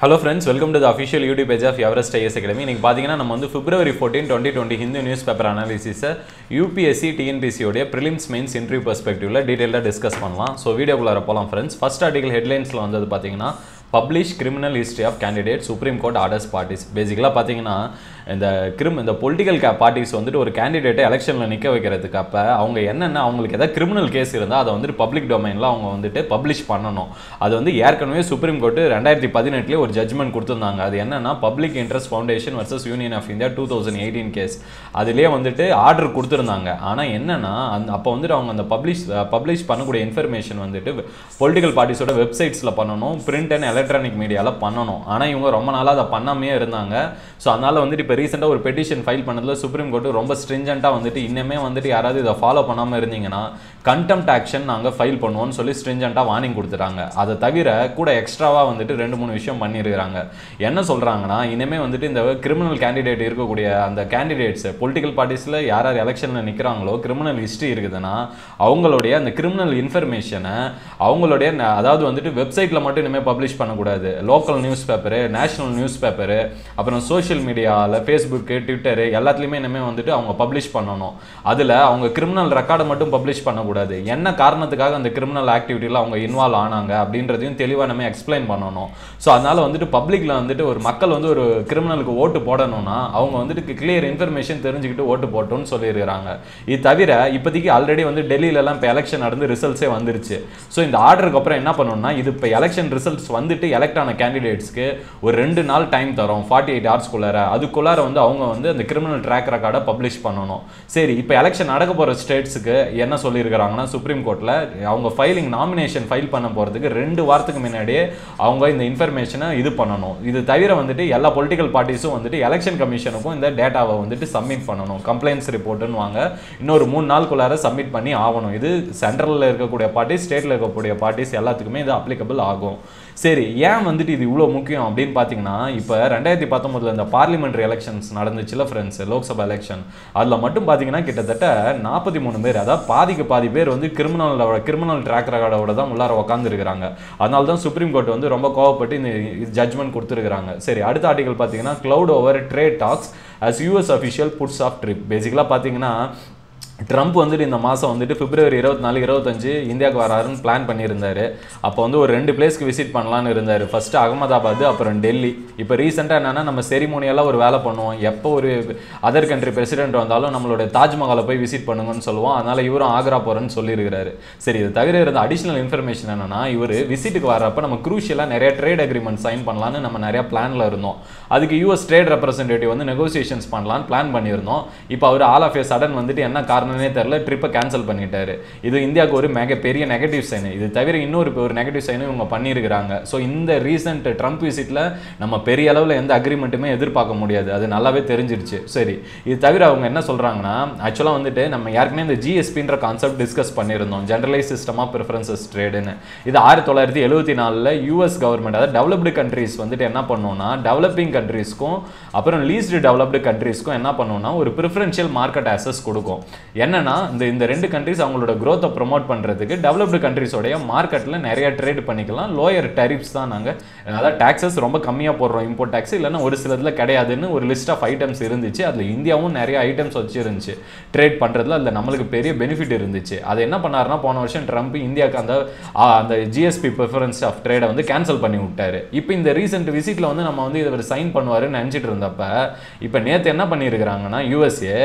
Hello friends welcome to the official YouTube page of Everest IS academy இன்னைக்கு பார்த்தீங்கன்னா நம்ம வந்து February fourteen twenty twenty Hindu news paper அனாலிசிஸை UPSC டிஎன்பிசியோடைய prelims mains interview பெர்ஸ்பெக்டிவில் டீட்டெயிலாக discuss பண்ணலாம். ஸோ வீடியோக்குள்ளார போகலாம் ஃப்ரெண்ட்ஸ் ஃபர்ஸ்ட் ஆர்டிகல் ஹெட்லைன்ஸில் வந்தது பார்த்தீங்கன்னா publish criminal history of candidate supreme court orders parties பேசிக்கலாக பார்த்தீங்கன்னா இந்த கிரிம் இந்த பொலிட்டிக்கல் கே பார்ட்டிஸ் வந்துட்டு ஒரு கேண்டிடேட்டை எலெக்ஷனில் நிற்க வைக்கிறதுக்கு அப்போ அவங்க என்னென்ன அவங்களுக்கு எதாவது கிரிமினல் கேஸ் இருந்தால் அதை வந்துட்டு பப்ளிக் டொமைனில் அவங்க வந்துட்டு பப்ளிஷ் பண்ணணும். அது வந்து ஏற்கனவே சுப்ரீம் கோர்ட்டு ரெண்டாயிரத்தி பதினெட்டுலேயே ஒரு ஜட்மெண்ட் கொடுத்துருந்தாங்க. அது என்னென்னா public interest foundation versus union of India two thousand eighteen case அதுலேயே வந்துட்டு ஆர்டர் கொடுத்துருந்தாங்க. ஆனால் என்னென்னா அந்த அப்போ வந்துட்டு அவங்க அந்த பப்ளிஷ் பப்ளிஷ் பண்ணக்கூடிய இன்ஃபர்மேஷன் வந்துட்டு பொலிட்டிக்கல் பார்ட்டிஸோட வெப்சைட்ஸில் பண்ணணும் பிரிண்ட் அண்ட் எலக்ட்ரானிக் மீடியாவில் பண்ணணும். ஆனால் இவங்க ரொம்ப நாளாக அதை பண்ணாமே இருந்தாங்க. ஸோ அதனால் வந்துட்டு இப்போ ரீசெண்டாக ஒரு பெட்டிஷன் ஃபைல் பண்ணதில் சுப்ரீம் கோர்ட்டு ரொம்ப ஸ்ட்ரிஞ்சண்ட்டாக வந்துட்டு இன்னுமே வந்துட்டு யாராவது இதை ஃபாலோ பண்ணாமல் இருந்தீங்கன்னா கண்டெம்ட் ஆக்ஷன் நாங்கள் ஃபைல் பண்ணுவோம்னு சொல்லி ஸ்ட்ரிஞ்சண்ட்டாக வார்னிங் கொடுத்துட்டாங்க. அதை தவிர கூட எக்ஸ்ட்ராவாக வந்துட்டு ரெண்டு மூணு விஷயம் பண்ணியிருக்கிறாங்க என்ன சொல்கிறாங்கன்னா இனிமேல் வந்துட்டு இந்த கிரிமினல் கேண்டிடேட் இருக்கக்கூடிய அந்த கேண்டிடேட்ஸ் பொலிட்டிக்கல் பார்ட்டிஸில் யார் யார் எலெக்ஷனில் நிற்கிறாங்களோ கிரிமினல் ஹிஸ்ட்ரி இருக்குதுன்னா அவங்களுடைய அந்த கிரிமினல் இன்ஃபர்மேஷனை அவங்களுடைய ந- அதாவது வந்துட்டு வெப்சைட்டில் மட்டும் இனிமேல் பப்ளிஷ் பண்ணக்கூடாது. Local news paper national news paper அப்புறம் சோஷியல் மீடியாவில் ஃபேஸ்புக்கு ட்விட்டரு எல்லாத்துலேயுமே இனிமேல் வந்துட்டு அவங்க பப்ளிஷ் பண்ணணும். அதில் அவங்க கிரிமினல் ரெக்கார்டை மட்டும் பப்ளிஷ் பண்ணக்கூடாது. என்ன காரணத்துக்காக அந்த கிரிமினல் ஆக்டிவிட்டியில் அவங்க இன்வால்வ் ஆனாங்க அப்படின்றதையும் தெளிவாக நம்ம எக்ஸ்பிளைன் பண்ணணும். ஸோ அதனால் வந்துட்டு பப்ளிக்கில் வந்துட்டு ஒரு மக்கள் வந்து ஒரு கிரிமினலுக்கு ஓட்டு போடணும்னா அவங்க வந்துட்டு கிளியர் இன்ஃபர்மேஷன் தெரிஞ்சுக்கிட்டு ஓட்டு போட்டோம்னு சொல்லியிருக்கிறாங்க. இது தவிர இப்போதைக்கு ஆல்ரெடி வந்து டெல்லியிலலாம் இப்போ எலெக்ஷன் நடந்து ரிசல்ட்ஸே வந்துருச்சு. ஸோ இந்த ஆர்டருக்கு அப்புறம் என்ன பண்ணணும்னா இது இப்போ எலெக்ஷன் ரிசல்ட்ஸ் வந்துட்டு எலெக்ட் ஆன கேண்டிடேட்ஸ்க்கு ஒரு ரெண்டு நாள் டைம் தரோம். ஃபார்ட்டி எயிட் ஹவர்ஸ்க்குள்ளார அதுக்குள்ளார வந்து அவங்க வந்து அந்த கிரிமினல் ட்ராக் ரெக்கார்டை பப்ளிஷ் பண்ணணும். சரி இப்போ எலெக்ஷன் நடக்க போகிற ஸ்டேட்ஸுக்கு என்ன சொல்லியிருக்கிறாங்கன்னா சுப்ரீம் கோர்ட்டில் அவங்க ஃபைலிங் நாமினேஷன் ஃபைல் பண்ண போகிறதுக்கு ரெண்டு வாரத்துக்கு முன்னாடியே அவங்க இந்த இன்ஃபர்மேஷனை இது பண்ணணும். இது தவிர வந்துட்டு எல்லா பொலிட்டிக்கல் பார்ட்டிஸும் வந்துட்டு எலெக்ஷன் கமிஷனுக்கும் இந்த டேட்டாவை வந்துட்டு சப்மிட் பண்ணணும். கம்ப்ளைண்ட்ஸ் ரிப்போர்ட்டுன்னு வாங்க இன்னொரு மூணு நாளுக்குள்ளார சப்மிட் பண்ணி ஆகணும். இது சென்ட்ரலில் இருக்கக்கூடிய பார்ட்டிஸ் ஸ்டேட்டில் இருக்கக்கூடிய பார்ட்டிஸ் எல்லாத்துக்குமே இது அப்ளிகபிள் ஆகும். சரி ஏன் வந்துட்டு இது இவ்வளோ முக்கியம் அப்படின்னு பார்த்தீங்கன்னா இப்போ ரெண்டாயிரத்தி பத்தொம்பதுல இந்த பார்லிமெண்ட்ரி எலெக்ஷன்ஸ் நடந்துச்சுல ஃப்ரெண்ட்ஸ் லோக்சபா எலெக்ஷன் அதில் மட்டும் பார்த்தீங்கன்னா கிட்டத்தட்ட நாற்பத்தி மூணு பேர் அதாவது பாதிக்கு பாதி பேர் வந்து கிரிமினலோட கிரிமினல் ட்ராக் ரெக்கார்டோட தான் உள்ளார உட்காந்துருக்கிறாங்க அதனால தான் சுப்ரீம் கோர்ட் வந்து ரொம்ப கோவப்பட்டு இந்த ஜட்மெண்ட் கொடுத்துருக்குறாங்க. சரி அடுத்த ஆர்டிகல் பார்த்தீங்கன்னா cloud over trade talks as US official puts off trip பேசிக்கலாக பார்த்தீங்கன்னா ட்ரம்ப் வந்துட்டு இந்த மாதம் வந்துட்டு பிப்ரவரி இருபத்தி நாலு இருபத்தஞ்சு இந்தியாவுக்கு வராருன்னு பிளான் பண்ணியிருந்தாரு. அப்போ வந்து ஒரு ரெண்டு பிளேஸ்க்கு விசிட் பண்ணலான்னு இருந்தார். ஃபஸ்ட்டு அகமதாபாத் அப்புறம் டெல்லி. இப்போ ரீசெண்டாக என்னென்னா நம்ம செரிமோனியெல்லாம் ஒரு வேலை பண்ணுவோம். எப்போ ஒரு அதர் கண்ட்ரி பிரசிடென்ட் வந்தாலும் நம்மளோட தாஜ்மஹாலை போய் விசிட் பண்ணுங்கன்னு சொல்லுவோம். அதனால் இவரும் ஆக்ரா போகிறேன்னு சொல்லியிருக்கிறாரு. சரி இது தவிர இருந்த அடிஷ்னல் இன்ஃபர்மேஷன் என்னென்னா இவர் விசிட்டுக்கு வரப்போ நம்ம குரூஷியலாக நிறைய ட்ரேட் அக்ரிமெண்ட் சைன் பண்ணலான்னு நம்ம நிறையா பிளானில் இருந்தோம். அதுக்கு யூஎஸ் ட்ரேட் ரெப்ரசன்டேட்டிவ் வந்து நெகோசியேஷன்ஸ் பண்ணலான்னு பிளான் பண்ணியிருந்தோம். இப்போ அவர் ஆல் ஆஃப் ஏ சடன் வந்துட்டு என்ன காரணம் தெரில ட்ரிப்பை கேன்சல் பண்ணிட்டாரு. இது இந்தியாவுக்கு ஒரு மிக பெரிய நெகட்டிவ் சைன் இது தவிர இன்னொரு ஒரு நெகட்டிவ் சைனும் இவங்க பண்ணியிருக்கிறாங்க. ஸோ இந்த ரீசெண்ட் ட்ரம்ப் விசிட்டில் நம்ம பெரிய அளவில் எந்த அக்ரிமெண்ட்டுமே எதிர்பார்க்க முடியாது. அது நல்லாவே தெரிஞ்சிருச்சு. சரி இது தவிர அவங்க என்ன சொல்கிறாங்கன்னா ஆக்சுவலாக வந்துட்டு நம்ம யாருக்குமே இந்த ஜிஎஸ்பின்ற கான்செப்ட் டிஸ்கஸ் பண்ணியிருந்தோம். ஜென்ரலைஸ் சிஸ்டம் ஆஃப் ப்ரிஃபரன்சஸ் ட்ரேடுன்னு இது ஆயிரத்தி தொள்ளாயிரத்தி எழுபத்தி நாலில் யூஎஸ் கவர்மெண்ட் அதாவது டெவலப்டு கண்ட்ரீஸ் வந்துட்டு என்ன பண்ணோம்னா டெவலப்பிங் கண்ட்ரீஸ்க்கும் அப்புறம் லீஸ்டு டெவலப்டு கண்ட்ரீஸ்க்கும் என்ன பண்ணோம்னா ஒரு ப்ரிஃபரன்ஷியல் மார்க்கெட் ஆசஸ் கொடுக்கும். என்னன்னா இந்த இந்த ரெண்டு கண்ட்ரீஸ் அவங்களோட க்ரோத்தை ப்ரொமோட் பண்ணுறதுக்கு டெவலப்டு கண்ட்ரீஸோடைய மார்க்கெட்டில் நிறைய ட்ரேட் பண்ணிக்கலாம். லோயர் டெரிப்ஸ் தான் நாங்கள் அதாவது டேக்ஸஸ் ரொம்ப கம்மியாக போடுறோம் இம்போர்ட் டேக்ஸ் இல்லைன்னா ஒரு சிலதில் கிடையாதுன்னு ஒரு லிஸ்ட் ஆஃப் ஐட்டம்ஸ் இருந்துச்சு. அதில் இந்தியாவும் நிறைய ஐட்டம்ஸ் வச்சுருந்துச்சு. ட்ரேட் பண்ணுறதுல அதில் நம்மளுக்கு பெரிய பெனிஃபிட் இருந்துச்சு. அதை என்ன பண்ணாருன்னா போன வருஷம் ட்ரம்ப் இந்தியாவுக்கு அந்த அந்த ஜிஎஸ்பி ப்ரிஃபரன்ஸ் ஆஃப் ட்ரேடை வந்து கேன்சல் பண்ணி விட்டார். இப்போ இந்த ரீசெண்ட் விசிட்டில் வந்து நம்ம வந்து இவர் சைன் பண்ணுவாருன்னு நினச்சிட்டு இருந்தப்ப இப்போ நேற்று என்ன பண்ணியிருக்கிறாங்கன்னா யூஎஸ்ஏ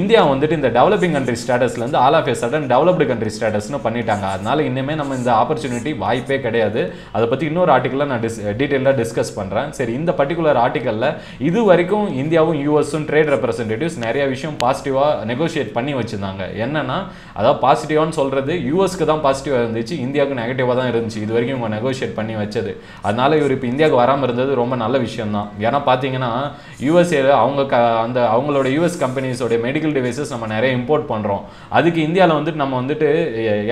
இந்தியா வந்துட்டு இந்த developing country ஸ்டேட்டஸ்லேருந்து all of a sudden developed country ஸ்டேட்டஸ்னு பண்ணிட்டாங்க. அதனால இன்னுமே நம்ம இந்த ஆப்பர்ச்சுனிட்டி வாய்ப்பே கிடையாது. அதை பற்றி இன்னொரு ஆர்டிக்கலில் நான் டிஸ் டீட்டெயிலாக டிஸ்கஸ் பண்ணுறேன் சரி இந்த பர்டிகுலர் ஆர்டிக்கலில் இது வரைக்கும் இந்தியாவும் யூஎஸும் ட்ரேட் ரெப்ரசன்டேட்டிவ்ஸ் நிறைய விஷயம் பாசிட்டிவாக நெகோஷியேட் பண்ணி வச்சுருந்தாங்க. என்னன்னா அதாவது பாசிட்டிவான்னு சொல்கிறது யூஎஸ்க்கு தான் பாசிட்டிவாக இருந்துச்சு இந்தியாவுக்கு நெகட்டிவாக தான் இருந்துச்சு. இது வரைக்கும் இவங்க நெகோஷியேட் பண்ணி வச்சது. அதனால இவர் இப்போ இந்தியாவுக்கு வராமல் இருந்தது ரொம்ப நல்ல விஷயம் தான். ஏன்னா பார்த்தீங்கன்னா யூஎஸ்ஏ அவங்க க அந்த அவங்களோட யூஎஸ் கம்பெனிஸோட மெடிக்கல் டிவைசஸ் நம்ம நிறைய இம்போர்ட் பண்ணுறோம் அதுக்கு இந்தியாவில் வந்துட்டு நம்ம வந்துட்டு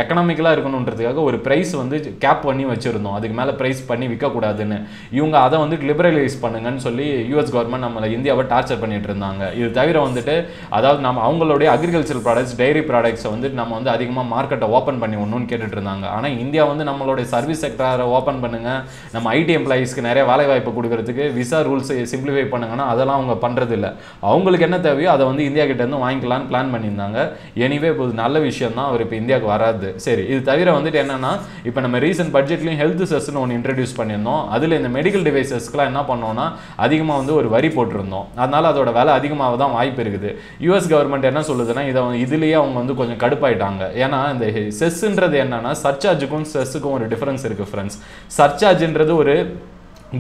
எக்கனாமிக்கலாக இருக்கணுன்றதுக்காக ஒரு ப்ரைஸ் வந்து கேப் பண்ணி வச்சுருந்தோம். அதுக்கு மேலே ப்ரைஸ் பண்ணி விற்கக்கூடாதுன்னு இவங்க அதை வந்து லிபரலைஸ் பண்ணுங்கன்னு சொல்லி யூஎஸ் கவர்மெண்ட் நம்மளை இந்தியாவை டார்ச்சர் பண்ணிட்டு இருந்தாங்க. இது தவிர வந்துட்டு அதாவது நம்ம அவங்களுடைய அக்ரிகல்ச்சர் ப்ராடக்ட்ஸ் டைரி ப்ராடக்ட்ஸை வந்துட்டு நம்ம வந்து அதிகமாக மார்க்கெட்டை ஓப்பன் பண்ணி ஒன்றுன்னு கேட்டுட்டு இருந்தாங்க. ஆனால் இந்தியா வந்து நம்மளுடைய சர்வீஸ் செக்டரை ஓப்பன் பண்ணுங்க. நம்ம ஐடி எம்ப்ளாயீஸ்க்கு நிறைய வேலை வாய்ப்பு கொடுக்கறதுக்கு விசா ரூல்ஸ் சிம்பிளிஃபை பண்ணுங்கன்னா அதெல்லாம் அவங்க பண்ணுறதில்ல அவங்களுக்கு என்ன தேவையோ அதை வந்து இந்தியா கிட்டேருந்து வாங்கிக்கலாம்னு பிளான் பண்ணியிருந்தாங்க. எனிவே இப்போ நல்ல விஷயம் தான் அவர் இப்போ இந்தியாவுக்கு வராது. சரி இது தவிர வந்துட்டு என்னென்னா இப்போ நம்ம ரீசன்ட் பட்ஜெட்லையும் ஹெல்த் செஸ்னு ஒன்று இன்ட்ரடியூஸ் பண்ணியிருந்தோம். அதில் இந்த மெடிக்கல் டிவைசஸ்க்குலாம் என்ன பண்ணோம்னா அதிகமாக வந்து ஒரு வரி போட்டிருந்தோம். அதனால் அதோட விலை அதிகமாக தான் வாய்ப்பு இருக்குது. யூஎஸ் கவர்மெண்ட் என்ன சொல்லுதுன்னா இதை இதுலேயே அவங்க வந்து கொஞ்சம் கடுப்பாயிட்டாங்க. ஏன்னா இந்த செஸ்ன்றது என்னென்னா சர்ச்சார்ஜுக்கும் செஸ்ஸுக்கும் ஒரு டிஃப்ரென்ஸ் இருக்குது ஃப்ரெண்ட்ஸ் சர்ச்சார்ஜுன்றது ஒரு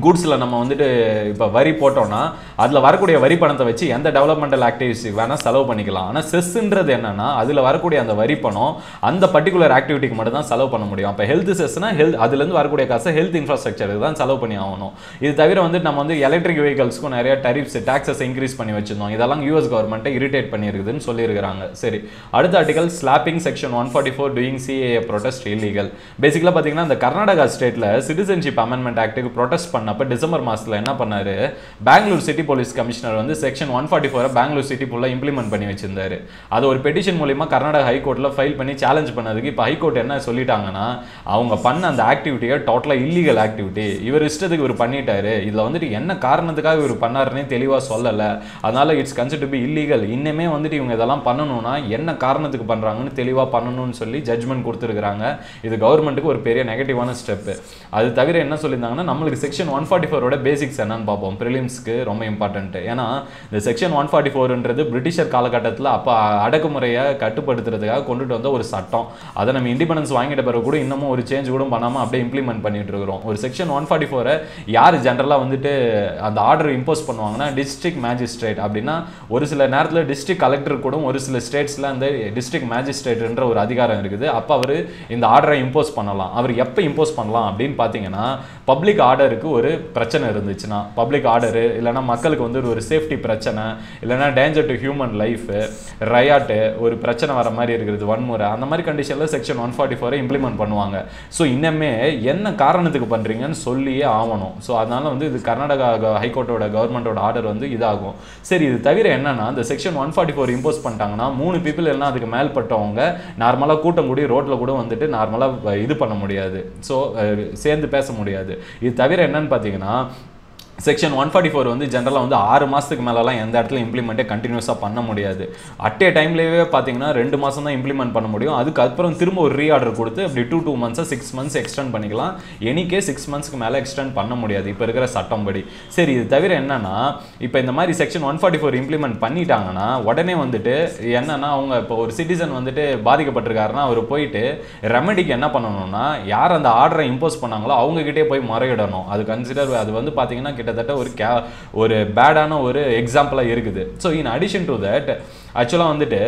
கூட்ஸில் நம்ம வந்துட்டு இப்போ வரி போட்டோம்னா அதில் வரக்கூடிய வரி பணத்தை வச்சு எந்த டெவலப்மெண்டல் ஆக்டிவிட்டிஸ் வேணால் செலவு பண்ணிக்கலாம். ஆனால் செஸ்ன்றது என்னென்னா அதில் வரக்கூடிய அந்த வரி பணம் அந்த பர்டிகுலர் ஆக்டிவிட்டிக்கு மட்டும் தான் செலவு பண்ண முடியும். அப்போ ஹெல்த் செஸ்னா ஹெல்த் அதுலேருந்து வரக்கூடிய காசை ஹெல்த் இன்ஃப்ராஸ்ட்ரக்சருக்கு தான் செலவு பண்ணி ஆகணும். இது தவிர வந்து நம்ம வந்து எலக்ட்ரிக் வெஹிக்கல்ஸ்க்கும் நிறைய டரிப்ஸ் டாக்ஸஸ் இன்க்ரீஸ் பண்ணி வச்சிருந்தோம். இதெல்லாம் யூஎஸ் கவர்மெண்ட்டை இரிட்டேட் பண்ணியிருக்குதுன்னு சொல்லியிருக்கிறாங்க. சரி அடுத்த article slapping section one forty four doing CA protest illegal பேசிக்கலாக பார்த்தீங்கன்னா இந்த கர்நாடகா ஸ்டேட்டில் சிட்டிசன்ஷிப் அமெண்ட்மெண்ட் ஆக்ட்டுக்கு ப்ரொடெஸ்ட் பண்ணப்ப டிசம்பர் மாசத்துல என்ன பண்ணாரு? பெங்களூர் சிட்டி போலீஸ் கமிஷனர் வந்து செக்ஷன் ஒன் ஃபார்ட்டி ஃபோரை பெங்களூர் சிட்டி ஃபுல்லாக இம்ப்ளிமெண்ட் பண்ணி வச்சிருந்தாரு. அது ஒரு பெட்டிஷன் மூலியமா கர்நாடக ஹைகோர்ட்டில் ஃபைல் பண்ணி சேலஞ்ச் பண்ணதுக்கு இப்போ ஹைகோர்ட் என்ன சொல்லிட்டாங்கன்னா அவங்க பண்ண அந்த ஆக்டிவிட்டியை டோட்டலாக இல்லீகல் ஆக்டிவிட்டி இவர் இஷ்டத்துக்கு இவர் பண்ணிட்டாரு. இதில் வந்துட்டு என்ன காரணத்துக்காக இவர் பண்ணாருன்னே தெளிவாக சொல்லலை. அதனால இட்ஸ் கன்சிடர் பி இல்லீகல் இன்னுமே வந்துட்டு இவங்க இதெல்லாம் பண்ணணும்னா என்ன காரணத்துக்கு பண்ணுறாங்கன்னு தெளிவாக பண்ணணும்னு சொல்லி ஜட்ஜ்மெண்ட் கொடுத்துருக்காங்க இது கவர்மெண்ட்டுக்கு ஒரு பெரிய நெகட்டிவான ஸ்டெப்பு அது தவிர என்ன சொல்லியிருந்தாங்கன்னா நம்மளுக்கு செக்ஷன் ஒன் ஃபார்ட்டி ஃபோரோட பேசிக்ஸ் என்னன்னு பார்ப்போம். ப்ரிலிம்ஸ்க்கு ரொம்ப இம்பார்ட்டன்ட் ஏன்னா இந்த செக்ஷன் ஒன் ஃபார்ட்டி ஃபோர்ன்றது பிரிட்டிஷர் காலகட்டத்தில் அப்போ அடக்குமுறையை கட்டுப்படுத்துறதுக்காக கொண்டுட்டு வந்த ஒரு சட்டம். அதை நம்ம இண்டிபெண்டன்ஸ் வாங்கிட்ட பிறகு கூட இன்னமும் ஒரு சேஞ்ச் கூட பண்ணாமல் அப்படியே இம்ப்ளிமெண்ட் பண்ணிட்டு இருக்கிறோம். ஒரு செக்ஷன் ஒன் ஃபார்ட்டி ஃபோரை யார் ஜென்ரலாக வந்துட்டு அந்த ஆர்டர் இம்போஸ் பண்ணுவாங்கன்னா டிஸ்ட்ரிக்ட் மேஜிஸ்ட்ரேட் அப்படின்னா ஒரு சில நேரத்தில் டிஸ்ட்ரிக்ட் கலெக்டர் கூட ஒரு சில ஸ்டேட்ஸில் அந்த டிஸ்ட்ரிக்ட் மேஜிஸ்ட்ரேட்ன்ற ஒரு அதிகாரம் இருக்குது. அப்போ அவர் இந்த ஆர்டரை இம்போஸ் பண்ணலாம். அவர் எப்போ இம்போஸ் பண்ணலாம் அப்படின்னு பார்த்தீங்கன்னா பப்ளிக் ஆர்டருக்கு ஒரு பிரச்சனை இருந்துச்சுன்னா பப்ளிக் ஆர்டரு இல்லைன்னா மக்களுக்கு வந்து ஒரு சேஃப்டி பிரச்சனை இல்லைனா danger to human life riot ஒரு பிரச்சனை வர மாதிரி இருக்கிறது வன்முறை அந்த மாதிரி கண்டிஷனில் செக்ஷன் ஒன் ஃபார்ட்டி ஃபோரை இம்ப்ளிமெண்ட் பண்ணுவாங்க. ஸோ இன்னமே என்ன காரணத்துக்கு பண்ணுறீங்கன்னு சொல்லியே ஆகணும். ஸோ அதனால வந்து இது கர்நாடகா ஹைகோர்ட்டோட கவர்மெண்ட்டோட ஆர்டர் வந்து இதாகும். சரி இது தவிர என்னன்னா இந்த section one forty four impose பண்ணிட்டாங்கன்னா மூணு பீப்புள் எல்லாம் அதுக்கு மேல்பட்டவங்க நார்மலாக கூட்டம் கூடி ரோட்டில் கூட வந்துட்டு நார்மலாக இது பண்ண முடியாது. ஸோ சேர்ந்து பேச முடியாது. இது தவிர என்னென்ன பார்த்தீங்கன்னா செக்ஷன் ஒன் ஃபார்ட்டி ஃபோர் வந்து ஜென்ரலாக வந்து ஆறு மாதத்துக்கு மேலலாம் எந்த இடத்துல இம்ப்ளிமெண்ட்டே கண்டினியூஸாக பண்ண முடியாது. அட் ஏ டைம்லேயே பார்த்தீங்கன்னா ரெண்டு மாதம் தான் இம்ப்ளிமெண்ட் பண்ண முடியும். அதுக்கப்புறம் திரும்ப ஒரு ரீஆர்டர் கொடுத்து அப்படி டூ டூ மந்த்ஸாக சிக்ஸ் மந்த்ஸ் எக்ஸ்டெண்ட் பண்ணிக்கலாம். எனக்கே சிக்ஸ் மந்த்ஸ்க்கு மேலே எக்ஸ்டெண்ட் பண்ண முடியாது. இப்போ இருக்கிற சட்டம் படி சரி இது தவிர என்னென்னா இப்போ இந்த மாதிரி section one forty four implement பண்ணிட்டாங்கன்னா உடனே வந்துட்டு என்னென்னா அவங்க இப்போ ஒரு சிட்டிசன் வந்துட்டு பாதிக்கப்பட்டிருக்காருன்னா அவர் போயிட்டு ரெமெடிக்கு என்ன பண்ணணும்னா யார் அந்த ஆர்டரை இம்போஸ் பண்ணாங்களோ அவங்ககிட்டே போய் முறையிடணும். அது கன்சிடர் அது வந்து பார்த்தீங்கன்னா கிட்டத்தட்ட ஒரு கே ஒரு பேடான ஒரு எக்ஸாம்பிளாக இருக்குது. So in addition to that ஆக்சுவலாக வந்துட்டு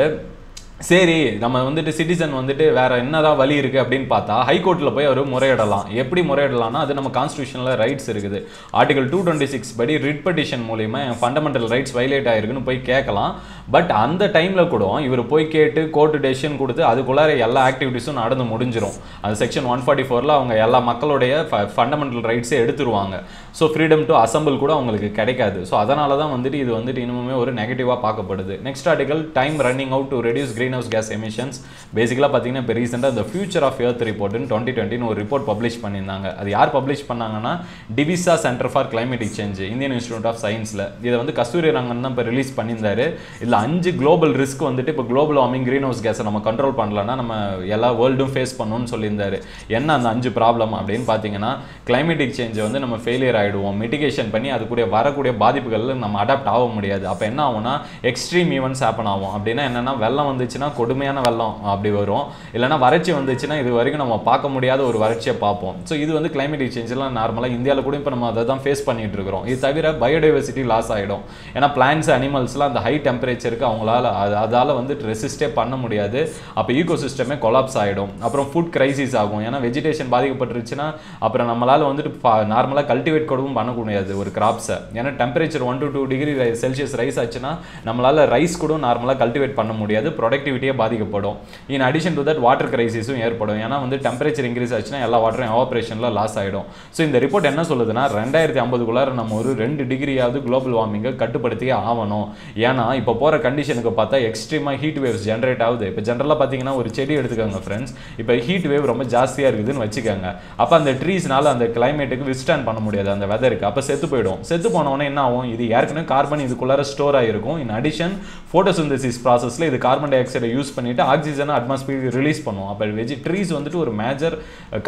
சரி நம்ம வந்துட்டு சிட்டிசன் வந்துட்டு வேற என்னதான் வழி இருக்குது அப்படின்னு பார்த்தா ஹைகோர்ட்டில் போய் அவர் முறையிடலாம். எப்படி முறையிடலாம்னா அது நம்ம கான்ஸ்டியூஷனில் ரைட்ஸ் இருக்குது. ஆர்டிகல் டூ டுவெண்ட்டி சிக்ஸ் படி ரிட் பெட்டிஷன் என் ஃபண்டமெண்டல் ரைட்ஸ் வைலேட் ஆகிருக்குன்னு போய் கேட்கலாம். பட் அந்த டைமில் கூட இவர் போய் கேட்டு கோர்ட்டு டெசிஷன் கொடுத்து அதுக்குள்ளார எல்லா ஆக்டிவிட்டீஸும் நடந்து முடிஞ்சிடும் அது செக்ஷன் ஒன் ஃபார்ட்டி ஃபோரில் அவங்க எல்லா மக்களுடைய ஃபண்டமெண்டல் ரைட்ஸே எடுத்துருவாங்க. ஸோ ஃப்ரீடம் டு அசம்பிள் கூட அவங்களுக்கு கிடைக்காது. ஸோ அதனால தான் வந்துட்டு இது வந்துட்டு இன்னுமே ஒரு நெகட்டிவாக பார்க்கப்படுது. Next article time running out to reduce green house gas emissions பேசிக்கலாக பார்த்தீங்கன்னா இப்போ ரீசெண்டாக இந்த ஃபியூச்சர் ஆஃப் எர்த் ரிப்போர்ட்னு டுவெண்ட்டி டுவெண்ட்டின்னு ஒரு ரிப்போர்ட் பப்ளிஷ் பண்ணியிருந்தாங்க. அது யார் பப்ளிஷ் பண்ணாங்கன்னா Divecha centre for climatic change Indian institute of சயின்ஸில் இதை வந்து கஸ்தூரி ரங்கன் தான் இப்போ ரிலீஸ் பண்ணியிருந்தாரு. இதில் அஞ்சு குளோபல் ரிஸ்க் வந்துட்டு இப்போ குளோபல் வார்மிங் க்ரீன் ஹவுஸ் கேஸை நம்ம கண்ட்ரோல் பண்ணலன்னா நம்ம எல்லா வேர்ல்டும் ஃபேஸ் பண்ணணும்னு சொல்லியிருந்தாரு. என்ன அந்த அஞ்சு ப்ராப்ளம் அப்படின்னு பார்த்தீங்கன்னா கிளைமேட்டிக் சேஞ்சை வந்து நம்ம ஃபெயிலியர் ஆகிடுவோம் மெடிகேஷன் பண்ணி அது கூட வரக்கூடிய பாதிப்புகள் நம்ம அடாப்ட் ஆக முடியாது. அப்போ என்ன ஆகும்னா எக்ஸ்ட்ரீம் ஈவெண்ட்ஸ் ஹேப்பன் ஆகும். அப்படின்னா என்னென்னா வெள்ளம் வந்துச்சுன்னா கொடுமையான வெள்ளம் அப்படி வரும். இல்லைன்னா வறட்சி வந்துச்சுன்னா இது வரைக்கும் நம்ம பார்க்க முடியாத ஒரு வறட்சியை பார்ப்போம். ஸோ இது வந்து கிளைமேட்டிக் சேஞ்செலாம் நார்மலாக இந்தியாவில் கூட இப்போ நம்ம அதை தான் ஃபேஸ் பண்ணிகிட்டு இருக்கிறோம். இது தவிர பயோடைவர்சிட்டி லாஸ் ஆகிடும் ஏன்னா பிளான்ஸ் அனிமல்ஸ்லாம் அந்த ஹை டெம்பரேச்சருக்கு அவங்களால அது அதால் வந்து ரெசிஸ்டே பண்ண முடியாது. அப்போ ஈகோ சிஸ்டமே கொலாப்ஸ் ஆகிடும் அப்புறம் ஃபுட் கிரைசிஸ் ஆகும். ஏன்னா வெஜிடேஷன் பாதிக்கப்பட்டுருச்சுன்னா அப்புறம் நம்மளால் வந்துட்டு நார்மலாக கல்டிவேட் கூடவும் பண்ணக்கூடாது ஒரு கிராப்ஸை ஏன்னா temperature one to two degree Celsius rise ஆச்சுன்னா நம்மளால் ரைஸ் கூட நார்மலாக கல்டிவேட் பண்ண முடியாது ப்ரொடக்டிவிட்டியே பாதிக்கப்படும். In addition to that water கிரைசிஸும் ஏற்படும். ஏன்னா வந்து டெம்பரேச்சர் இன்க்ரீஸ் ஆச்சுன்னா எல்லா வாட்டரும் எவாப்ரேஷனில் லாஸ் ஆகிடும் ஸோ இந்த ரிப்போர்ட் என்ன சொல்லுதுன்னா ரெண்டாயிரத்தி ஐம்பதுக்குள்ளார நம்ம ஒரு ரெண்டு டிகிரியாவது குளோபல் வார்மிங்கை கட்டுப்படுத்தியே ஆகணும். ஏன்னா இப்போ போகிற கண்டிஷனுக்கு பார்த்தா எக்ஸ்ட்ரீமாக ஹீட் வேவ்ஸ் ஜென்ரேட் ஆகுது. இப்போ ஜென்ரலாக பார்த்தீங்கன்னா ஒரு செடி எடுத்துக்கோங்க ஃப்ரெண்ட்ஸ் இப்போ ஹீட் வேவ் ரொம்ப ஜாஸ்தியாக இருக்குதுன்னு வச்சுக்கோங்க. அப்போ அந்த ட்ரீஸ்னால அந்த கிளைமேட்டுக்கு விஸ்டாண்ட் பண்ண முடியாது. அந்த வெதருக்கு அப்போ செத்து போயிடும் செத்து போனவொடனே என்ன ஆகும்? இது ஏற்கனவே கார்பன் இதுக்குள்ளார ஸ்டோர் ஆகிருக்கும் இன் அடிஷன் ஃபோட்டோசிந்தசிஸ் ப்ராசஸில் இது கார்பன் டை ஆக்சைடை யூஸ் பண்ணிவிட்டு ஆக்சிஜனை அட்மாஸ்பியர் ரிலீஸ் பண்ணும் அப்போ வெஜி ட்ரீஸ் வந்துட்டு ஒரு மேஜர்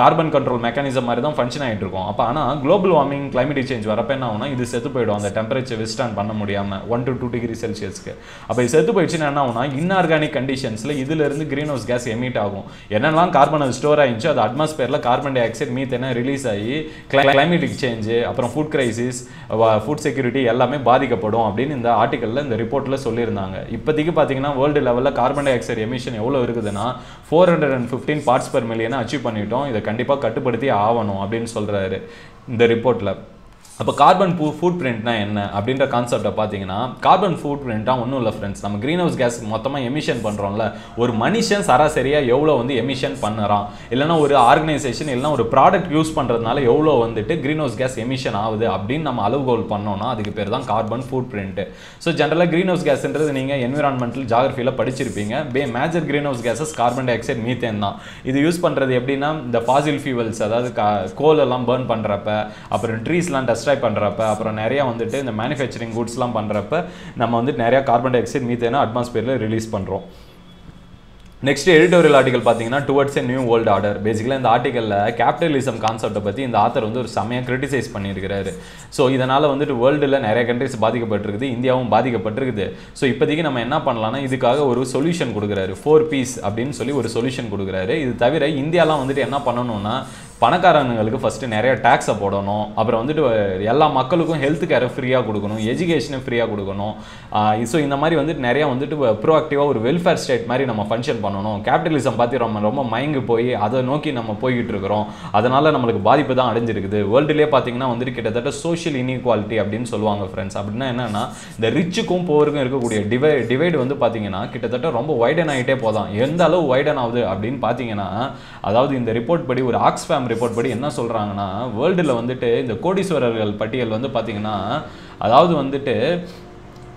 கார்பன் கண்ட்ரோல் மெக்கானிசம் மாதிரி தான் ஃபங்க்ஷன் ஆகிட்டு இருக்கும். அப்போ ஆனால் குளோபல் வார்மிங் கிளைமேட்டிக் சேஞ்ச் வரப்போ என்ன ஆகும்னா இது செத்து போயிடும். அந்த டெம்பரேச்சர் விஸ்டாண்ட் பண்ண முடியாமல் ஒன் டு டூ டிகிரி செல்சியஸ்க்கு அப்போ இது செத்து போயிடுச்சுன்னா என்ன ஆகும்னா இன்ஆர்கானிக் கண்டிஷன்ஸில் இதிலிருந்து green green house gas emit ஆகும். என்னெல்லாம் கார்பன் அது ஸ்டோர் ஆயிடுச்சோ அது அட்மாஸ்பியரில் கார்பன் டை ஆக்சைடு மீத்தேனா ரிலீஸ் ஆகி கிளைமேட்டிக் சேஞ்சு அப்புறம் ஃபுட் கிரைசிஸ் ஃபுட் செக்யூரிட்டி எல்லாமே பாதிக்கப்படும் அப்படின்னு இந்த ஆர்டிக்கலில் இந்த ரிப்போர்ட்டில் சொல்லியிருந்தாங்க. இப்போதைக்கு பார்த்தீங்கன்னா வேர்ல்டு லெவலில் கார்பன் டை ஆக்சைடு எமிஷன் எவ்வளோ இருக்குதுன்னா four hundred and fifteen parts per மில்லியனை achieve பண்ணிட்டோம். இதை கண்டிப்பாக கட்டுப்படுத்தி ஆகணும் அப்படின்னு சொல்கிறாரு இந்த ரிப்போர்ட்டில் அப்போ கார்பன் பூ ஃபுட் பிரிண்ட்னா என்ன? அப்படின்ற கான்செப்டை பார்த்தீங்கன்னா கார்பன் ஃபுட் பிரிண்ட்டாக ஒன்றும் இல்லை ஃப்ரெண்ட்ஸ் நம்ம க்ரீன் ஹவுஸ் கேஸ் மொத்தமாக எமிஷன் பண்ணுறோம்ல ஒரு மனுஷன் சராசரியாக எவ்வளோ வந்து எமிஷன் பண்ணுறான்? இல்லைனா ஒரு ஆர்கனைசேஷன் இல்லைன்னா ஒரு ப்ராடக்ட் யூஸ் பண்ணுறதுனால எவ்வளோ வந்துட்டு க்ரீன் ஹவுஸ் கேஸ் எமிஷன் ஆகுது அப்படின்னு நம்ம அளவுகோல் பண்ணோம்னா அதுக்கு பேர் தான் கார்பன் ஃபுட் பிரிண்ட்டு ஸோ ஜென்ரலாக க்ரீன் ஹவுஸ் கேஸ்ன்றது நீங்கள் என்விரான்மெண்டல் ஜாகிரஃபியில் படிச்சிருப்பீங்க. பே major green house gases carbon dioxide methane தான். இது யூஸ் பண்ணுறது எப்படின்னா இந்த ஃபாசில் ஃபியூவல்ஸ் அதாவது கோலெல்லாம் பேர்ன் பண்ணுறப்ப அப்புறம் ட்ரீஸ்லாம் டஸ்ட்ராய் பண்ணுறப்ப அப்புறம் நிறையா வந்துட்டு இந்த மேனுஃபேக்சரிங் குட்ஸ்லாம் பண்ணுறப்ப நம்ம வந்துட்டு நிறையா கார்பன் டை ஆக்சைடு மீத்தேனா அட்மாஸ்பியரில் ரிலீஸ் பண்ணுறோம் நெக்ஸ்ட் எடிட்டோரியல் ஆர்டிகல் பார்த்தீங்கன்னா towards a new world order பேசிக்கலாக இந்த ஆர்டிக்கலில் கேபிட்டலிசம் கான்செப்டை பற்றி இந்த ஆத்தர் வந்து ஒரு செம்மையாக கிரிட்டிசைஸ் பண்ணியிருக்கிறாரு. ஸோ இதனால் வந்துட்டு வேர்ல்டில் நிறைய கண்ட்ரிஸ் பாதிக்கப்பட்டிருக்குது இந்தியாவும் பாதிக்கப்பட்டிருக்குது. ஸோ இப்போதைக்கு நம்ம என்ன பண்ணலாம்னா இதுக்காக ஒரு சொல்யூஷன் கொடுக்குறாரு. ஃபோர் பீஸ் அப்படின்னு சொல்லி ஒரு சொல்யூஷன் கொடுக்குறாரு. இது தவிர இந்தியாலாம் வந்துட்டு என்ன பண்ணணும்னா பணக்காரங்களுக்கு ஃபஸ்ட்டு நிறைய டேக்ஸை போடணும். அப்புறம் வந்துட்டு எல்லா மக்களுக்கும் ஹெல்த் கேரை ஃப்ரீயாக கொடுக்கணும். எஜுகேஷனை ஃப்ரீயாக கொடுக்கணும். ஸோ இந்த மாதிரி வந்துட்டு நிறையா வந்துட்டு ப்ரோஆக்டிவாக ஒரு வெல்ஃபேர் ஸ்டேட் மாதிரி நம்ம ஃபங்க்ஷன் பண்ணணும். கேபிட்டலிசம் பார்த்து ரொம்ப ரொம்ப மயங்கி போய் அதை நோக்கி நம்ம போய்கிட்டு இருக்கிறோம். அதனால் நம்மளுக்கு பாதிப்பு தான் அடைஞ்சிருக்குது. வேர்ல்டுலேயே பார்த்தீங்கன்னா வந்துட்டு கிட்டத்தட்ட சோஷியல் இன்இக்வாலிட்டி அப்படின்னு சொல்லுவாங்க ஃப்ரெண்ட்ஸ் அப்படின்னா என்னென்னா இந்த ரிச்சுக்கும் போருக்கும் இருக்கக்கூடிய டிவை டிவைடு வந்து பார்த்தீங்கன்னா கிட்டத்தட்ட ரொம்ப வைடன் ஆகிட்டே போதான். எந்த அளவு வைடன் ஆகுது அப்படின்னு பார்த்தீங்கன்னா அதாவது இந்த ரிப்போர்ட் படி ஒரு ஆக்ஸ்ஃபேம் ரிப்போர்ட் படி என்ன சொல்கிறாங்கன்னா வேர்ல்டில் வந்துட்டு இந்த கோடீஸ்வரர்கள் பட்டியல் வந்து பார்த்தீங்கன்னா அதாவது வந்துட்டு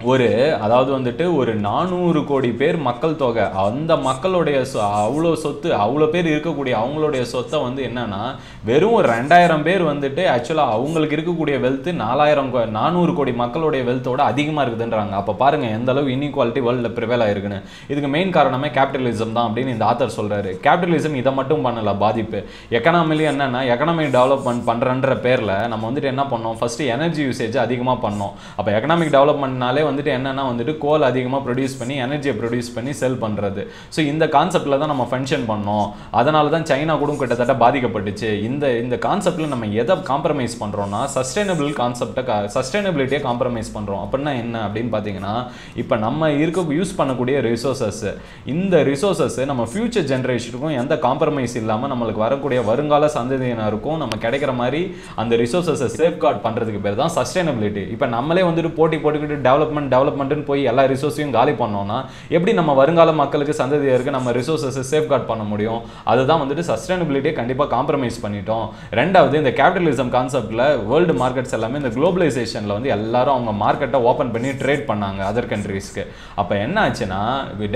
ஒரு அதாவது வந்துட்டு ஒரு நானூறு கோடி பேர் மக்கள் தொகை. அந்த மக்களுடைய சொ- அவ்வளோ சொத்து அவ்வளோ பேர் இருக்கக்கூடிய அவங்களுடைய சொத்தை வந்து என்னன்னா வெறும் ஒரு ரெண்டாயிரம் பேர் வந்துட்டு ஆக்சுவலாக அவங்களுக்கு இருக்கக்கூடிய வெல்த்து நாலாயிரம் கோ- நானூறு கோடி மக்களுடைய வெல்த்தோட அதிகமாக இருக்குதுன்றாங்க. அப்போ பாருங்க எந்த அளவு இன்இக்வாலிட்டி வேர்ல்டில் ப்ரிவேல் ஆயிருக்குன்னு. இதுக்கு மெயின் காரணமே கேபிட்டலிசம் தான் அப்படின்னு இந்த ஆத்தர் சொல்கிறாரு கேபிட்டலிசம் இதை மட்டும் பண்ணல பாதிப்பு. எக்கனாமிலி என்னன்னா எக்கனாமிக் டெவலப்மெண்ட் பண்ணுறன்ற பேரில் நம்ம வந்துட்டு என்ன பண்ணோம்? ஃபஸ்ட்டு எனர்ஜி யூசேஜ் அதிகமாக பண்ணோம். அப்போ எக்கனாமிக் டெவலப்மெண்ட்னாலே வந்துட்டு என்னென்னா வந்துட்டு கோல் அதிகமாக ப்ரொடியூஸ் பண்ணி எனர்ஜியை ப்ரொடியூஸ் பண்ணி செல் பண்ணுறது ஸோ இந்த கான்செப்டில் தான் நம்ம ஃபங்க்ஷன் பண்ணோம். அதனால தான் சைனா கூட கிட்டத்தட்ட பாதிக்கப்பட்டுச்சு. இந்த இந்த கான்செப்டில் நம்ம எதை காம்ப்ரமைஸ் பண்ணுறோன்னா சஸ்டைனபிள் கான்செப்டை சஸ்டைனபிலிட்டியை காம்ப்ரமைஸ் பண்ணுறோம் அப்படின்னா என்ன அப்படின்னு பார்த்தீங்கன்னா இப்போ நம்ம இருக்க யூஸ் பண்ணக்கூடிய ரிசோர்சஸ் இந்த ரிசோர்சஸ் நம்ம ஃபியூச்சர் ஜென்ரேஷனுக்கும் எந்த காம்ப்ரமைஸ் இல்லாமல் நம்மளுக்கு வரக்கூடிய வருங்கால சந்ததியினருக்கும் நம்ம கிடைக்கிற மாதிரி அந்த ரிசோர்சஸை சேஃப்கார்ட் பண்ணுறதுக்கு பேர் தான் சஸ்டைனபிலிட்டி இப்போ நம்மளே வந்துட்டு போட்டி போட்டுக்கிட்டு டெவலப்மெண்ட் டெவலப்மெண்ட்டுன்னு போய் எல்லா ரிசோர்ஸையும் காலி பண்ணோம்னா எப்படி நம்ம வருங்கால மக்களுக்கு சந்ததியருக்கு நம்ம ரிசோர்சஸை சேஃப்கார்ட் பண்ண முடியும்? அதுதான் வந்துட்டு சஸ்டைனபிலிட்டியை கண்டிப்பாக காம்ப்ரமைஸ் பண்ணிட்டோம். ரெண்டாவது இந்த கேபிட்டலிசம் கான்செப்டில் வேர்ல்டு மார்க்கெட்ஸ் எல்லாமே இந்த குளோபலைசேஷனில் வந்து எல்லாரும் அவங்க மார்க்கெட்டை ஓப்பன் பண்ணி ட்ரேட் பண்ணாங்க அதர் கண்ட்ரீஸ்க்கு அப்போ என்ன ஆச்சுன்னா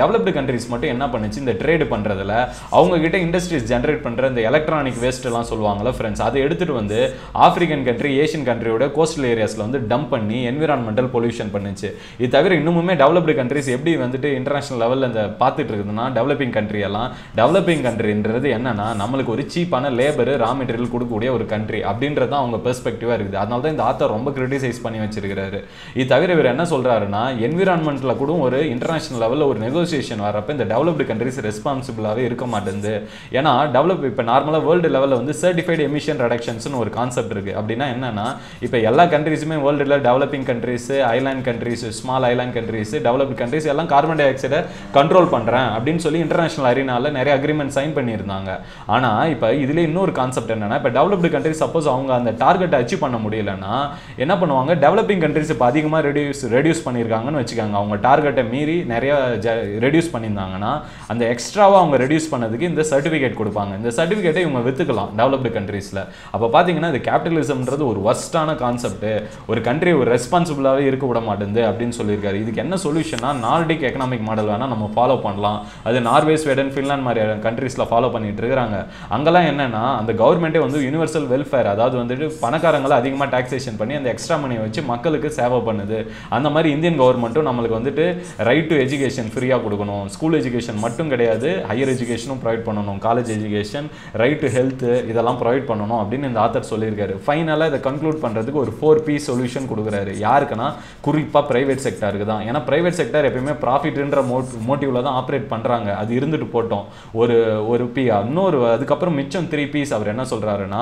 டெவலப்டு கண்ட்ரீஸ் மட்டும் என்ன பண்ணுச்சு இந்த ட்ரேடு பண்ணுறதுல அவங்க கிட்ட இண்டஸ்ட்ரீஸ் ஜென்ரேட் பண்ணுற இந்த எலக்ட்ரானிக் வேஸ்ட் எல்லாம் ஃப்ரெண்ட்ஸ் அதை எடுத்துட்டு வந்து ஆப்பிரிக்கன் கண்ட்ரி ஏஷியன் கண்ட்ரியோட கோஸ்டல் ஏரியாஸில் வந்து டம்ப் பண்ணி என்விரான்மெண்டல் பொல்யூஷன் பண்ணுச்சு. இது தவிர இன்னுமுமே டெவலப்டு கண்ட்ரிஸ் எப்படி வந்துட்டு இன்டர்நேஷனல் லெவலில் இந்த பார்த்துட்டு இருக்குதுன்னா டெவலப்பிங் கண்ட்ரி எல்லாம் டெவலப்பிங் கண்ட்ரின்றது என்னன்னா நம்மளுக்கு ஒரு சீப்பான லேபர் ரா மெட்டீரியல் கொடுக்கக்கூடிய ஒரு கண்ட்ரி அப்படின்றது தான் அவங்க பெர்ஸ்பெக்டிவாக இருக்குது. அதனால தான் இந்த ஆத்தர் ரொம்ப கிரிட்டிசைஸ் பண்ணி வச்சிருக்கிறாரு. இது தவிர இவர் என்ன சொல்கிறாருன்னா என்விரான்மெண்ட்டில் கூட ஒரு இன்டர்நேஷனல் லெவலில் ஒரு நெகோசியேஷன் வரப்போ இந்த டெவலப்டு கண்ட்ரிஸ் ரெஸ்பான்சிபிளாகவே இருக்க மாட்டேங்குது. ஏன்னா டெவலப் இப்போ நார்மலாக வேர்ல்டு லெவலில் வந்து சர்டிஃபைடு எமிஷன் ரெடக்ஷன்ஸ்னு ஒரு கான்செப்ட் இருக்குது அப்படின்னா என்னன்னா இப்போ எல்லா கண்ட்ரிஸுமே வேர்ல்டில் developing countries island countries countries small island countries developed countries எல்லாம் கார்பன் டை ஆக்சைடை கண்ட்ரோல் பண்ணுறேன் அப்படின்னு சொல்லி இன்டர்நேஷனல் அரினால நிறைய அக்ரிமெண்ட் சைன் பண்ணியிருந்தாங்க. ஆனால் இப்போ இதுல இன்னொரு கான்செப்ட் என்னன்னா இப்போ டெவலப்டு கண்ட்ரிஸ் சப்போஸ் அவங்க அந்த டார்கெட்டை அச்சீவ் பண்ண முடியலன்னா என்ன பண்ணுவாங்க? டெவலப்பிங் கண்ட்ரிஸ் இப்போ அதிகமாக ரெடியூஸ் ரெடியூஸ் பண்ணியிருக்காங்கன்னு வச்சுக்கோங்க. அவங்க டார்கெட்டை மீறி நிறைய ரெடியூஸ் பண்ணியிருந்தாங்கன்னா அந்த எக்ஸ்ட்ராவாக அவங்க ரெடியூஸ் பண்ணதுக்கு இந்த சர்டிஃபிகேட் கொடுப்பாங்க. இந்த சர்டிஃபிகேட்டை இவங்க வித்துக்கலாம் டெவலப்டு கண்ட்ரீஸில் அப்போ பார்த்தீங்கன்னா இது கேபிட்டலிசம்ன்றது ஒரு ஒர்ஸ்டான கான்செப்ட் ஒரு கண்ட்ரி ஒரு ரெஸ்பான்சிபிளாகவே இருக்க விட மாட்டேங்குது. அப்படின்னு சொல்லியிருக்காரு. இதுக்கு என்ன சொல்யூஷனா நார்டிக் எக்கனாமிக் மாடல் வேணால் நம்ம ஃபாலோ பண்ணலாம். அது நார்வே ஸ்வீடன் ஃபின்லாண்ட் மாதிரி கண்ட்ரீஸில் ஃபாலோ பண்ணிட்டு இருக்கிறாங்க. அங்கெல்லாம் என்னென்னா அந்த கவர்மெண்ட்டே வந்து யூனிவர்சல் வெல்ஃபேர் அதாவது வந்துட்டு பணக்காரங்களை அதிகமாக டாக்ஸேஷன் பண்ணி அந்த எக்ஸ்ட்ரா மணியை வச்சு மக்களுக்கு சேவை பண்ணுது. அந்த மாதிரி இந்தியன் கவர்மெண்ட்டும் நம்மளுக்கு வந்துட்டு ரைட் டு எஜுகேஷன் ஃப்ரீயாக கொடுக்கணும். ஸ்கூல் எஜுகேஷன் மட்டும் கிடையாது ஹையர் எஜுகேஷனும் ப்ரொவைட் பண்ணணும். College education right to health இதெல்லாம் ப்ரொவைட் பண்ணணும் அப்படின்னு இந்த ஆத்தர் சொல்லியிருக்காரு. ஃபைனலாக இதை கன்க்ளூட் பண்ணுறதுக்கு ஒரு ஃபோர் பி சொல்யூஷன் கொடுக்குறாரு. யாருக்குன்னா குறிப்பாக ப்ரைவேட் செக்டருக்கு தான் ஏன்னா ப்ரைவேட் செக்டர் எப்பயுமே ப்ராஃபிட்ன்ற மோட் மோட்டிவில் தான் ஆப்ரேட் பண்ணுறாங்க அது இருந்துட்டு போட்டோம். ஒரு ஒரு பி இன்னொரு அதுக்கப்புறம் மிச்சம் த்ரீ பீஸ் அவர் என்ன சொல்கிறாருன்னா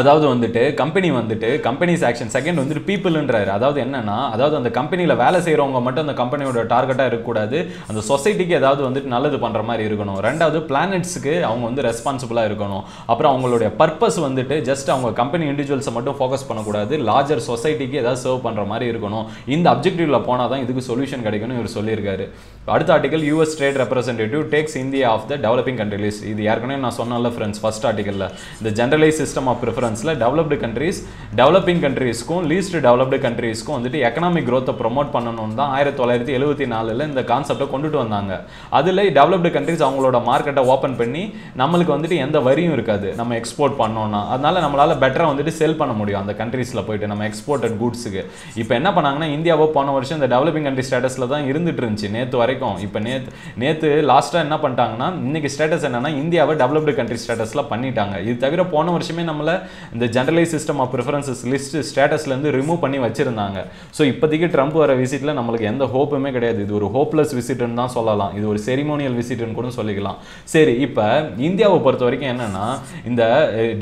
அதாவது வந்துட்டு கம்பெனி வந்துட்டு கம்பெனிஸ் ஆக்ஷன் செகண்ட் வந்துட்டு பீப்புள்ன்றாரு அதாவது என்னன்னா அதாவது அந்த கம்பெனியில் வேலை செய்கிறவங்க மட்டும் அந்த கம்பெனியோட டார்கெட்டாக இருக்கக்கூடாது. அந்த சொசைட்டிக்கு ஏதாவது வந்துட்டு நல்லது பண்ணுற மாதிரி இருக்கணும். ரெண்டாவது பிளானட்ஸுக்கு அவங்க வந்து ரெஸ்பான்சிபிளாக இருக்கணும். அப்புறம் அவங்களுடைய பர்பஸ் வந்துட்டு ஜஸ்ட் அவங்க கம்பெனி இண்டிவிஜுவல்ஸை மட்டும் ஃபோக்கஸ் பண்ணக்கூடாது. லார்ஜர் சொசைட்டிக்கு ஏதாவது சர்வ் பண்ணுற மாதிரி இருக்கணும். இந்த அப்ஜெக்டிவ்ல போனால் தான் இதுக்கு சொல்யூஷன் கிடைக்கும்னு இவர் சொல்லியிருக்காரு. அடுத்த article US trade representative takes India off the developing countries இது ஏற்கனவே நான் சொன்னல ஃப்ரெண்ட்ஸ் ஃபர்ஸ்ட் ஆர்டிகலில் இந்த ஜென்ரலைஸ் சிஸ்டம் ஆஃப் ப்ரிஃபரன்ஸில் டெவலப்டு கண்ட்ரீஸ் டெவலப்பிங் கண்ட்ரீஸ்க்கும் லீஸ்ட் டெவலப்டு கண்ட்ரீஸ்க்கும் வந்துட்டு எக்கனாமிக் க்ரோத்தை ப்ரொமோட் பண்ணணும்னு தான் ஆயிரத்தி தொள்ளாயிரத்தி எழுபத்தி நாலில் இந்த கான்செப்டை கொண்டுட்டு வந்தாங்க. அதில் டெவலப்டு கண்ட்ரீஸ் அவங்களோட மார்க்கெட்டை ஓப்பன் பண்ணி நம்மளுக்கு வந்துட்டு எந்த வரியும் இருக்காது. நம்ம எக்ஸ்போர்ட் பண்ணோம்னா. அதனால நம்மளால் பெட்டராக வந்துட்டு செல் பண்ண முடியும் அந்த கண்ட்ரீஸில் போயிட்டு நம்ம எக்ஸ்போர்ட்டட் குட்ஸுக்கு இப்போ என்ன பண்ணாங்கன்னா இந்தியாவை போன வருஷம் இந்த டெவலப்பிங் கண்ட்ரி ஸ்டேட்டஸில் தான் இருந்துட்டு இருந்துச்சு நேற்று வரைக்கும். இப்போ நேற்று நேற்று லாஸ்ட்டாக என்ன பண்ணிட்டாங்கன்னா இன்றைக்கி ஸ்டேட்டஸ் என்னன்னா இந்தியாவை டெவலப்டு கண்ட்ரி ஸ்டேட்டஸில் பண்ணிட்டாங்க. இது தவிர போன வருஷமே நம்மளை இந்த generalise system of preferences list ஸ்டேட்டஸ்லேருந்து remove பண்ணி வச்சிருந்தாங்க. ஸோ இப்போதைக்கு ட்ரம்ப் வர விசிட்டில் நம்மளுக்கு எந்த ஹோப்புமே கிடையாது. இது ஒரு ஹோப்லெஸ் விசிட்னு தான் சொல்லலாம். இது ஒரு செரிமோனியல் விசிட்னு கூட சொல்லிக்கலாம். சரி இப்போ இந்தியாவை பொறுத்த வரைக்கும் என்னன்னா இந்த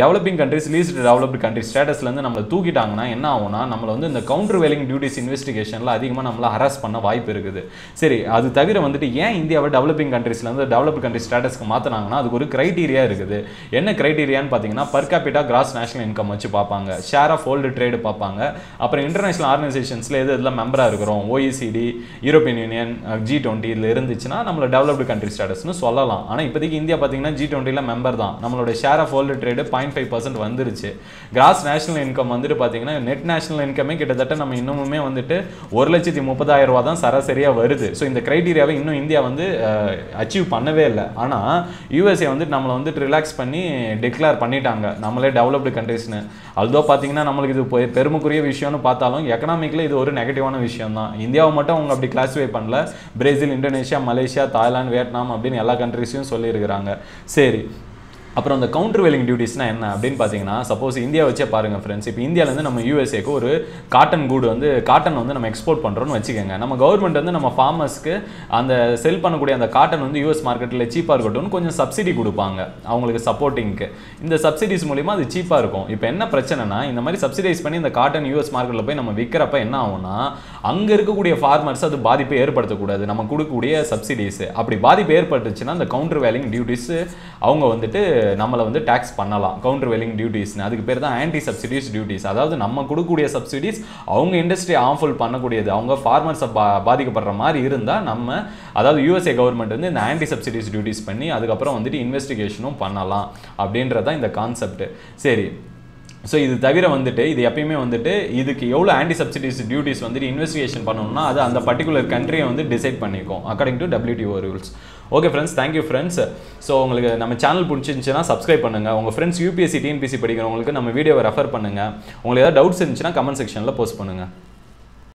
developing countries least developed country ஸ்டேட்டஸ்லேருந்து நம்மளை தூக்கிட்டாங்கன்னா என்ன ஆகும்னா நம்மளை வந்து இந்த கவுண்டர் வேலிங் டியூட்டிஸ் இன்வெஸ்டிகேஷனில் அதிகமாக நம்மளை ஹராஸ் பண்ண வாய்ப்பு இருக்குது. சரி அது தவிர வந்துட்டு ஏன் இந்தியாவை டெவலப்பிங் கண்ட்ரிஸ்லேருந்து டெவலப்டு கண்ட்ரி ஸ்டேட்டஸ்க்கு மாற்றினாங்கன்னா அதுக்கு ஒரு கிரைட்டீரியா இருக்குது. என்ன கிரைட்டீரியான்னு பார்த்தீங்கன்னா per capita gross national income வச்சு பார்ப்பாங்க. ஷேர் ஆஃப் ஹோல்டு ட்ரேடு பார்ப்பாங்க. அப்புறம் இன்டர்நேஷனல் ஆர்கனைசேஷன்ஸில் எது இதில் மெம்பராக இருக்கிறோம்? OECD European Union G twenty இதில் இருந்துச்சுன்னா நம்மளை டெவலப்டு கண்ட்ரி ஸ்டேட்டஸ்னு சொல்லலாம். ஆனால் இப்போதைக்கு இந்தியா பார்த்தீங்கன்னா ஜி டுவெண்ட்டியில் மெம்பர் தான். நம்மளோட share of world trade point five percent வந்துருச்சு. கிராஸ் நேஷனல் இன்கம் வந்துட்டு பார்த்தீங்கன்னா நெட் நேஷனல் இன்கமே கிட்டத்தட்ட நம்ம இன்னுமுமே வந்துட்டு ஒரு லட்சத்தி முப்பதாயிரம் ரூபா தான் சராசரியாக வருது. ஸோ இந்த க்ரைட்டீரியாவை இன்னும் இந்தியா வந்து அச்சீவ் பண்ணவே இல்லை. ஆனால் யூஎஸ்ஏ வந்துட்டு நம்மளை வந்துட்டு ரிலாக்ஸ் பண்ணி டிக்ளேர் பண்ணிட்டாங்க. நம்மளே டெவலப்டு கண்ட்ரிஸ்னு although பார்த்தீங்கன்னா நம்மளுக்கு இது பெருமைக்குரிய விஷயம்னு பார்த்தாலும் எக்கனாமிக்கில் இது ஒரு நெகட்டிவான விஷயம் தான் இந்தியாவை மட்டும் அவங்க அப்படி கிளாஸிஃபை பண்ணல. Brazil Indonesia Malaysia Thailand Vietnam அப்படின்னு எல்லா கண்ட்ரிஸையும் சொல்லியிருக்கிறாங்க. சரி. அப்புறம் அந்த கவுண்டர் வேலிங் டியூட்டிஸ்னா என்ன அப்படின்னு பார்த்தீங்கன்னா சப்போஸ் இந்தியா வச்சே பாருங்க ஃப்ரெண்ட்ஸ் இப்போ இந்தியாவிலேருந்து நம்ம யூஎஸ்ஏக்கு ஒரு காட்டன் கூடு வந்து காட்டன் வந்து நம்ம எக்ஸ்போர்ட் பண்ணுறோன்னு வச்சுக்கோங்க. நம்ம கவர்மெண்ட் வந்து நம்ம ஃபார்மர்ஸ்க்கு அந்த செல் பண்ணக்கூடிய அந்த காட்டன் வந்து யூஎஸ் மார்க்கெட்டில் சீப்பாக இருக்கட்டும்னு கொஞ்சம் சப்சிடி கொடுப்பாங்க. அவங்களுக்கு சப்போர்ட்டிங்க்கு இந்த சப்சிடிஸ் மூலிமா அது சீப்பாக இருக்கும். இப்போ என்ன பிரச்சனைனா இந்த மாதிரி சப்சிடைஸ் பண்ணி இந்த காட்டன் யூஎஸ் மார்க்கெட்டில் போய் நம்ம விற்கிறப்ப என்ன ஆகும்னா அங்கே இருக்கக்கூடிய ஃபார்மர்ஸ் அது பாதிப்பை ஏற்படுத்தக்கூடாது. நம்ம கொடுக்கக்கூடிய சப்சிடிஸ் அப்படி பாதிப்பு ஏற்பட்டுச்சுன்னா அந்த கவுண்டர் வேலிங் டியூட்டிஸ் அவங்க வந்துட்டு நம்மளை வந்து டேக்ஸ் பண்ணலாம். கவுண்டர் வெல்லிங் டியூட்டிஸ்னு அதுக்கு பேர் தான் ஆன்டி சப்சிடிஸ் டியூட்டிஸ் அதாவது நம்ம கொடுக்கக்கூடிய சப்சிடிஸ் அவங்க இண்டஸ்ட்ரி ஆம்ஃபுல் பண்ணக்கூடியது. அவங்க ஃபார்மர்ஸை பா பாதிக்கப்படுற மாதிரி இருந்தால் நம்ம அதாவது யூஎஸ்ஏ கவர்மெண்ட் வந்து இந்த ஆன்டி சப்சிடிஸ் டியூட்டிஸ் பண்ணி அதுக்கப்புறம் வந்துட்டு இன்வெஸ்டிகேஷனும் பண்ணலாம் அப்படின்றதான் இந்த கான்செப்ட் சரி. ஸோ இது தவிர வந்துட்டு இது எப்பயுமே வந்துட்டு இதுக்கு எவ்வளோ ஆன்டி சப்சிடிஸ் டியூட்டிஸ் வந்துட்டு இன்வெஸ்டிகேஷன் பண்ணணும்னா அது அந்த பர்டிகுலர் கண்ட்ரியை வந்து டிசைட் பண்ணிக்கும் according to WTO rules okay friends thank you friends so உங்களுக்கு நம்ம சேனல் பிடிச்சிருந்துச்சுன்னா சப்ஸ்கிரைப் பண்ணுங்கள் உங்கள் ஃப்ரெண்ட்ஸ் யூபிஎஸ்சி டிஎன்பிசி படிக்கிறவங்களுக்கு நம்ம வீடியோவை ரெஃபர் பண்ணுங்கள் உங்களுக்கு ஏதாவது டவுட்ஸ் இருந்துச்சுன்னா கமெண்ட் செக்ஷனில் போஸ்ட் பண்ணுங்கள்